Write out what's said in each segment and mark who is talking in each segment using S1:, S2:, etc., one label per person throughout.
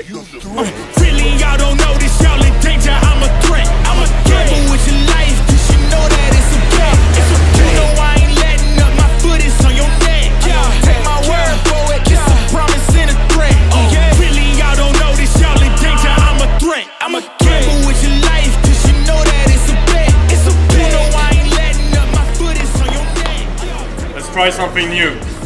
S1: like the
S2: Uh, really, y'all don't know this, y'all in danger. I'm a threat. I'm a gamble with your life, cause you know that it's a bet. It's a bet. You know I ain't letting up, my foot is on your neck. Yeah, take my word for it, it's a promise and a threat. Uh, really, y'all don't know this, y'all in danger. I'm a threat. I'm a gamble with your life, cause you know that it's a bet. It's a bet. You know I ain't letting up, my foot is on your neck.
S3: Let's try something new.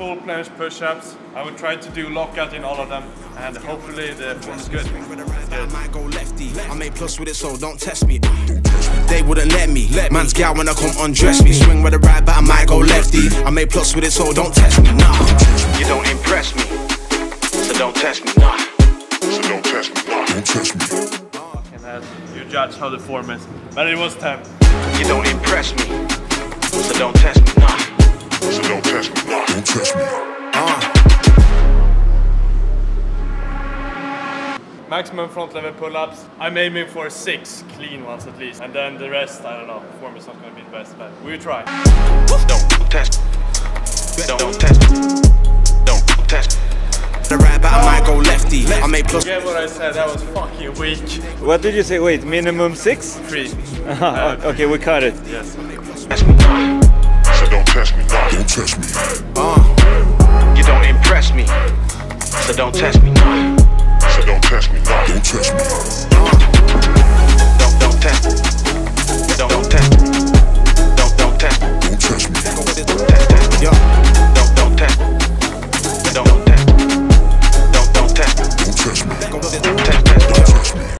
S3: Full planche push-ups. I will try to do lockout in all of them and hopefully the form is good.
S4: I might go lefty. I'm plus with it, so don't test me. They wouldn't let me. Man's gal when I come undress me. Swing with the right, but I might go lefty. I made plus with it, so don't test me. Nah, you don't impress me, so don't test me. Nah.
S1: So don't test me. Don't test me.
S3: And then you judge how the form is. But it was 10.
S4: You don't impress me, so don't test me. Nah.
S1: So don't test me. Don't test me.
S4: Uh.
S3: Maximum front lever pull-ups. I'm aiming for six clean ones at least. And then the rest, I don't know. Form is not going to be the best, but we will try.
S4: Don't test. Don't, don't test. Don't test. Lefty. I'm A plus.
S3: Again, what I said, that was fucking weak.
S5: What did you say? Wait, minimum six?
S3: Three.
S5: Ah, okay, we cut it.
S3: Yes.
S4: Test me. Nah.
S1: So don't test me. Don't test me.
S4: Uh. You don't impress me, so don't test me. Nah.